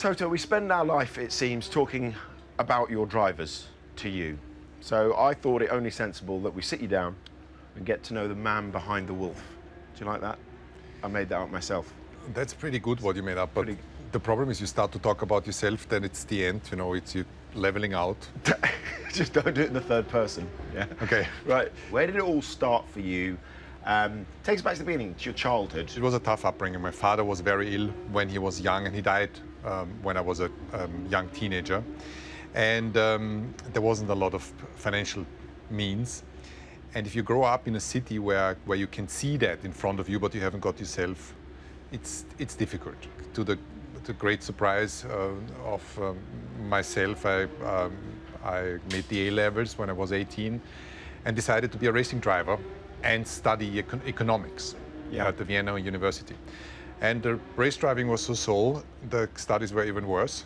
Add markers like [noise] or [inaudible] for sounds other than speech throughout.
Toto, we spend our life, it seems, talking about your drivers to you. So I thought it only sensible that we sit you down and get to know the man behind the wolf. Do you like that? I made that up myself. That's pretty good what you made up, but Pretty- the problem is you start to talk about yourself, then it's the end, you know, it's you leveling out. [laughs] Just don't do it in the third person. Yeah. Okay. Right. Where did it all start for you? Um, take us back to the beginning, to your childhood. It was a tough upbringing. My father was very ill when he was young, and he died um, when I was a um, young teenager. And um, there wasn't a lot of financial means. And if you grow up in a city where, where you can see that in front of you, but you haven't got yourself, it's, it's difficult. To the, the great surprise uh, of um, myself, I, um, I made the A levels when I was 18 and decided to be a racing driver and study econ- economics Yeah. at the Vienna University. And the race driving was so so, the studies were even worse.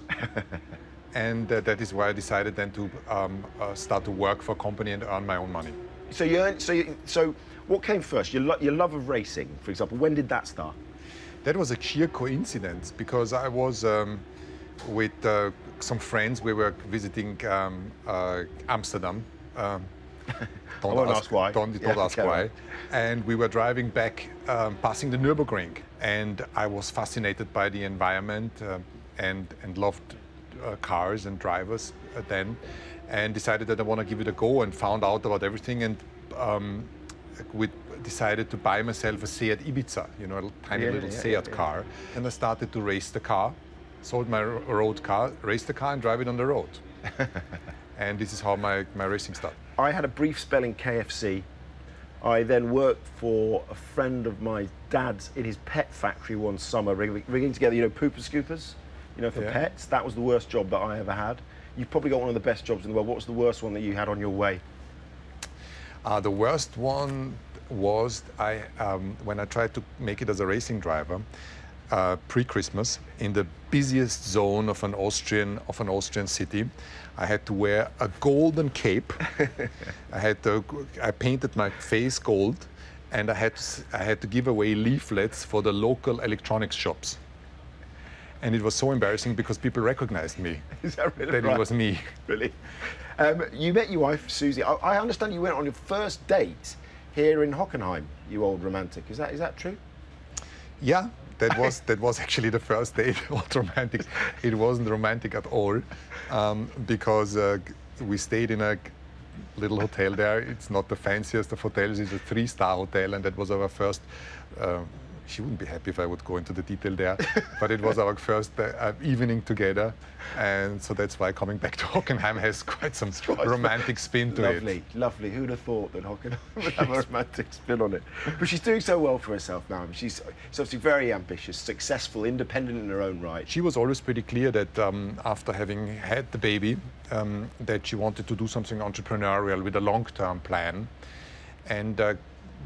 [laughs] and uh, that is why I decided then to um, uh, start to work for a company and earn my own money. So you, so you, so what came first? Your, lo- your love of racing, for example. When did that start? That was a sheer coincidence because I was um, with uh, some friends. We were visiting um, uh, Amsterdam. Don't won't ask why. Don't, don't Yeah, ask why. on. And we were driving back, um, passing the Nürburgring, and I was fascinated by the environment uh, and and loved uh, cars and drivers uh, then, and decided that I want to give it a go and found out about everything and. Um, we decided to buy myself a Seat Ibiza, you know, a tiny Yeah, little yeah, Seat car, and I started to race the car. Sold my road car, raced the car, and drive it on the road. [laughs] and this is how my, my racing started. I had a brief spell in KFC. I then worked for a friend of my dad's in his pet factory one summer, rigging, together, you know, pooper scoopers, you know, for Yeah. pets. That was the worst job that I ever had. You've probably got one of the best jobs in the world. What was the worst one that you had on your way? Uh, the worst one was I um, when I tried to make it as a racing driver uh, pre-Christmas in the busiest zone of an Austrian of an Austrian city. I had to wear a golden cape. [laughs] I had to, I painted my face gold, and I had to, I had to give away leaflets for the local electronics shops. And it was so embarrassing because people recognized me [laughs] Is that really that right? it was me. [laughs] Really? Um, you met your wife, Susie. I, I understand you went on your first date here in Hockenheim, you old romantic. Is that, is that true? Yeah, that was that was actually the first date. Not [laughs] romantic. It wasn't romantic at all, um, because uh, we stayed in a little hotel there. It's not the fanciest of hotels. It's a three-star hotel, and that was our first. Uh, she wouldn't be happy if I would go into the detail there, [laughs] but it was our first uh, uh, evening together, and so that's why coming back to Hockenheim has quite some [laughs] romantic spin to lovely, it. lovely. Lovely. Who'd have thought that Hockenheim [laughs] would have a romantic spin on it? But she's doing so well for herself now. She's, she's obviously very ambitious, successful, independent in her own right. She was always pretty clear that um, after having had the baby, um, that she wanted to do something entrepreneurial with a long-term plan, and uh,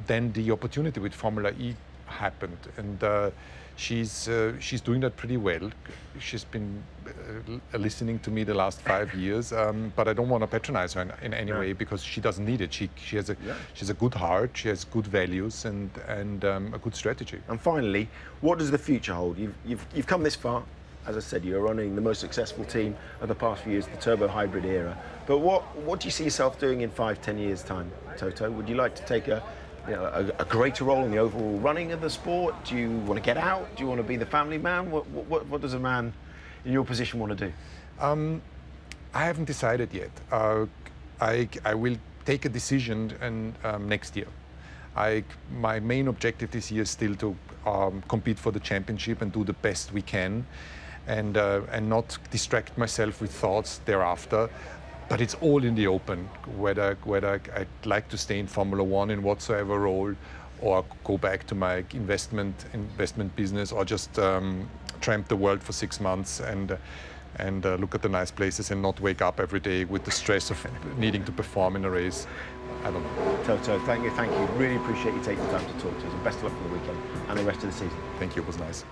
then the opportunity with Formula E happened, and uh, she's uh, she's doing that pretty well. She's been uh, listening to me the last five [laughs] years, um, but I don't want to patronize her in, in any No. way because she doesn't need it. She she has a Yeah. she has a good heart, she has good values, and and um, a good strategy. And finally, what does the future hold? You've, you've, you've come this far. As I said, you're running the most successful team of the past few years, the turbo hybrid era. But what, what do you see yourself doing in five, ten years' time, Toto? Would you like to take a, you know, a, a greater role in the overall running of the sport? Do you want to get out? Do you want to be the family man? What, what, what does a man in your position want to do? I haven't decided yet. Uh, I, I will take a decision and, um, next year. I, my main objective this year is still to um, compete for the championship and do the best we can and, uh, and not distract myself with thoughts thereafter. But it's all in the open, whether, whether I'd like to stay in Formula One in whatsoever role or go back to my investment, investment business or just um, tramp the world for six months and and uh, look at the nice places and not wake up every day with the stress of needing to perform in a race. I don't know. Toto, thank you, thank you. Really appreciate you taking the time to talk to us and best of luck for the weekend and the rest of the season. Thank you. It was nice.